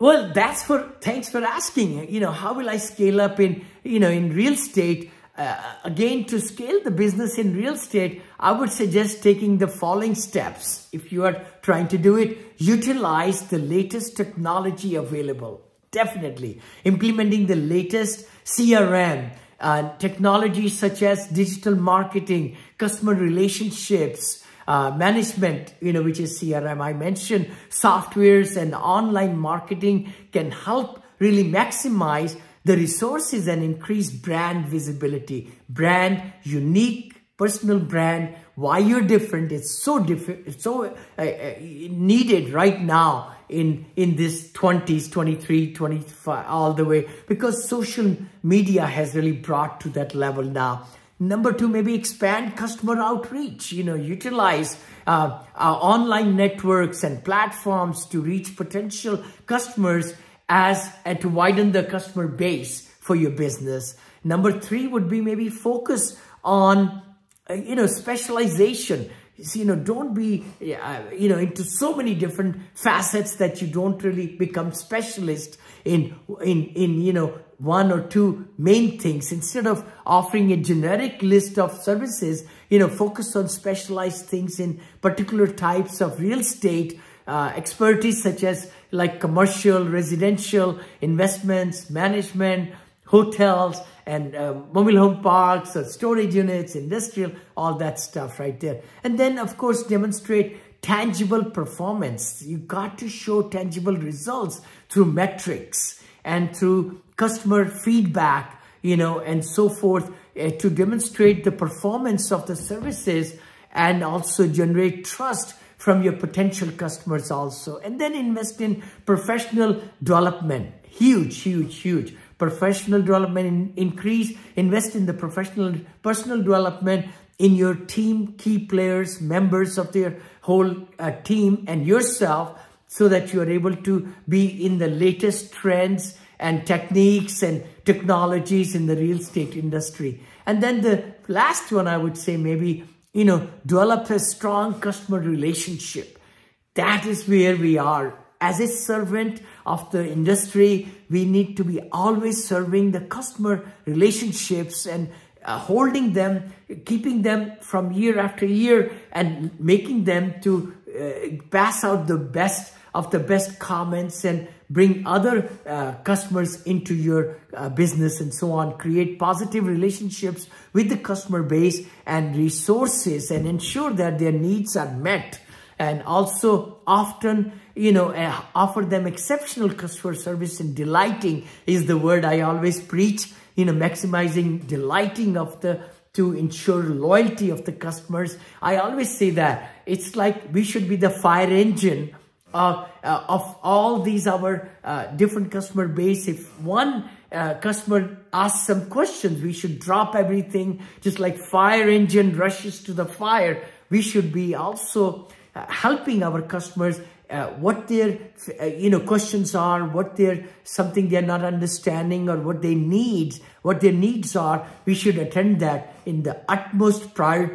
Well, that's for, thanks for asking. You know, how will I scale up in, you know, in real estate? Uh, again, to scale the business in real estate, I would suggest taking the following steps. If you are trying to do it, utilize the latest technology available. Definitely. Implementing the latest CRM, uh, technologies such as digital marketing, customer relationships, uh, management, you know, which is CRM. I mentioned softwares and online marketing can help really maximize the resources and increase brand visibility, brand unique, personal brand, why you're different. It's so different, it's so uh, uh, needed right now in, in this 20s, 23, 25, all the way, because social media has really brought to that level now. Number two, maybe expand customer outreach, you know, utilize uh, online networks and platforms to reach potential customers as and to widen the customer base for your business. Number three would be maybe focus on, uh, you know, specialization. You know, don't be, uh, you know, into so many different facets that you don't really become specialist in, in, in, you know, one or two main things. Instead of offering a generic list of services, you know, focus on specialized things in particular types of real estate uh, expertise such as like commercial, residential, investments, management, hotels, and uh, mobile home parks or storage units, industrial, all that stuff right there. And then, of course, demonstrate tangible performance. You got to show tangible results through metrics and through customer feedback, you know, and so forth uh, to demonstrate the performance of the services and also generate trust from your potential customers also. And then invest in professional development. Huge, huge, huge. Professional development, in, increase, invest in the professional, personal development in your team, key players, members of their whole uh, team and yourself so that you are able to be in the latest trends and techniques and technologies in the real estate industry. And then the last one, I would say maybe, you know, develop a strong customer relationship. That is where we are. As a servant of the industry, we need to be always serving the customer relationships and uh, holding them, keeping them from year after year and making them to uh, pass out the best of the best comments and bring other uh, customers into your uh, business and so on. Create positive relationships with the customer base and resources and ensure that their needs are met. And also often, you know, uh, offer them exceptional customer service and delighting is the word I always preach, you know, maximizing delighting of the to ensure loyalty of the customers. I always say that it's like we should be the fire engine uh, uh, of all these our uh, different customer base. If one uh, customer asks some questions, we should drop everything, just like fire engine rushes to the fire. We should be also uh, helping our customers uh, what their uh, you know questions are, what their something they're not understanding or what they need, what their needs are. We should attend that in the utmost priority.